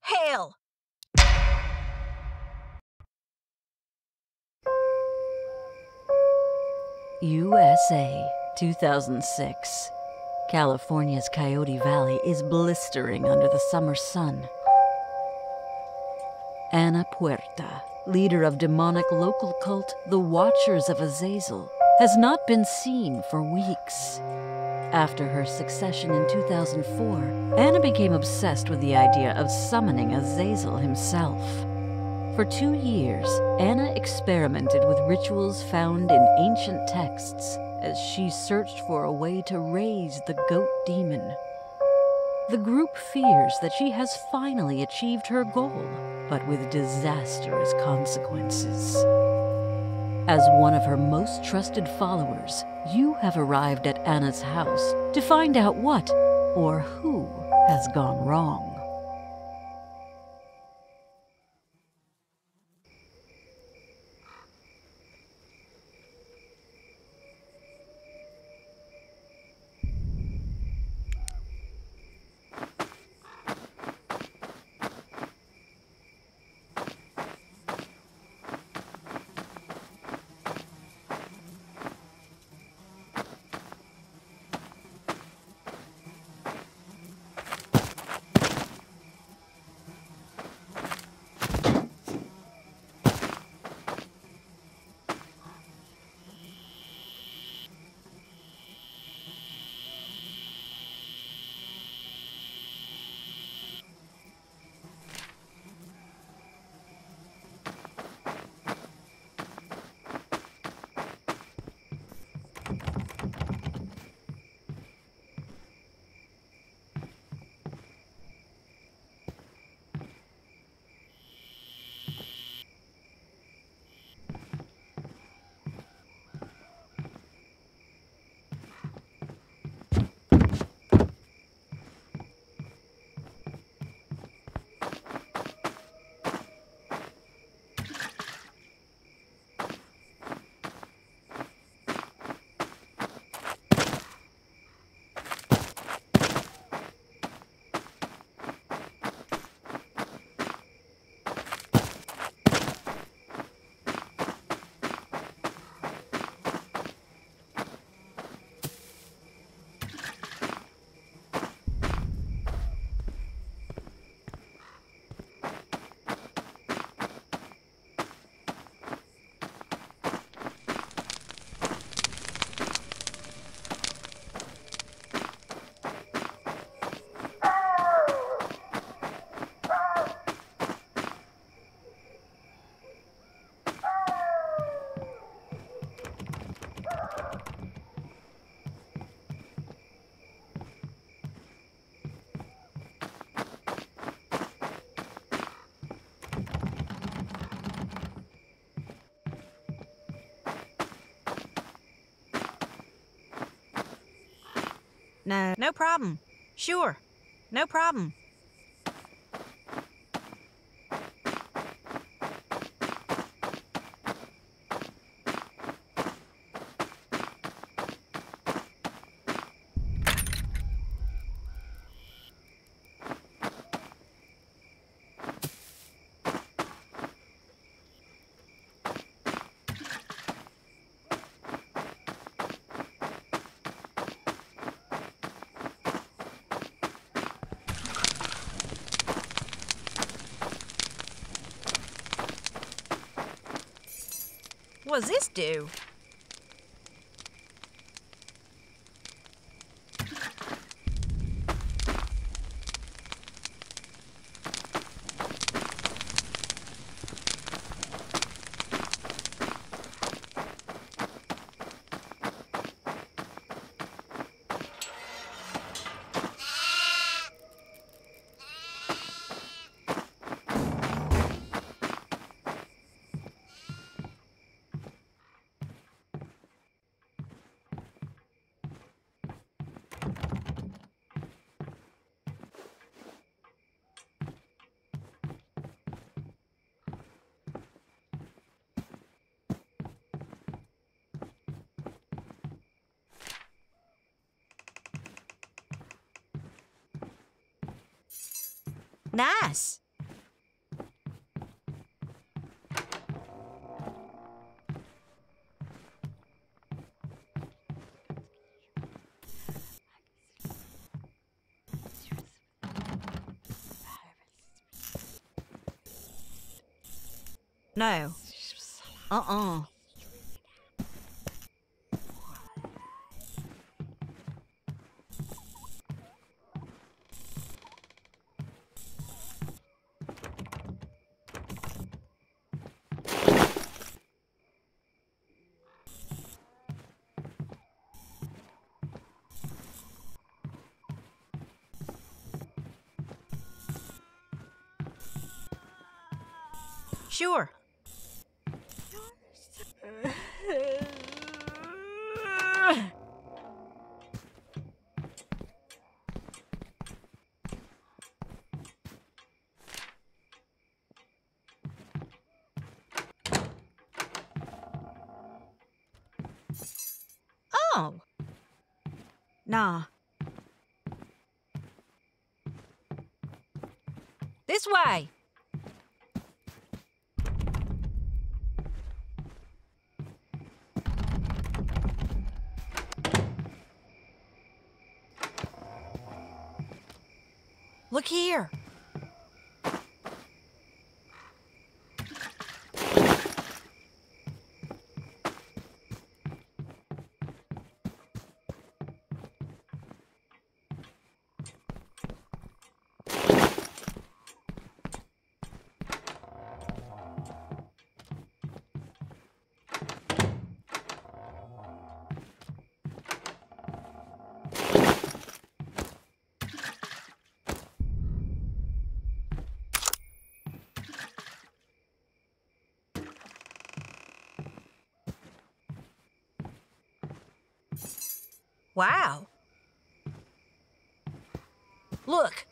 hell! USA 2006. California's Coyote Valley is blistering under the summer sun. Anna Puerta, leader of demonic local cult the Watchers of Azazel, has not been seen for weeks. After her succession in 2004, Anna became obsessed with the idea of summoning Azazel himself. For two years, Anna experimented with rituals found in ancient texts as she searched for a way to raise the goat demon. The group fears that she has finally achieved her goal, but with disastrous consequences. As one of her most trusted followers, you have arrived at Anna's house to find out what or who has gone wrong. No, no problem. Sure. No problem. What's this do? Nice. No. Uh-uh. Sure. Oh. Nah. This way. Look here. Wow. Look.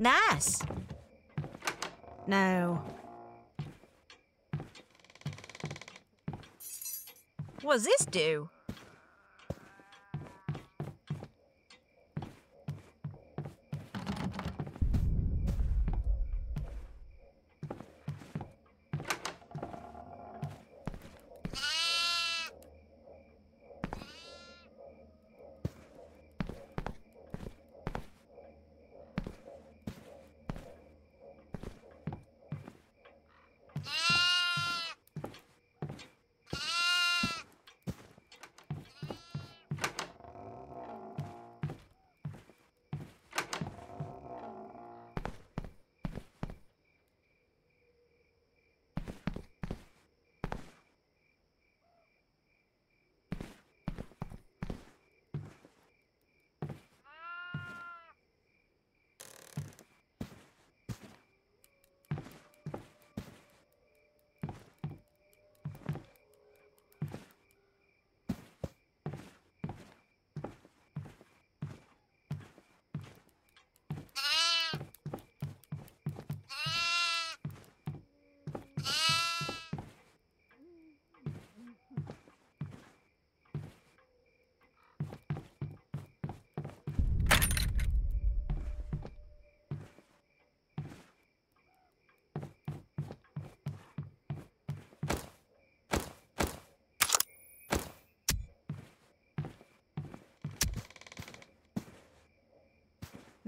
Nice. No. What's this do?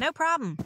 No problem.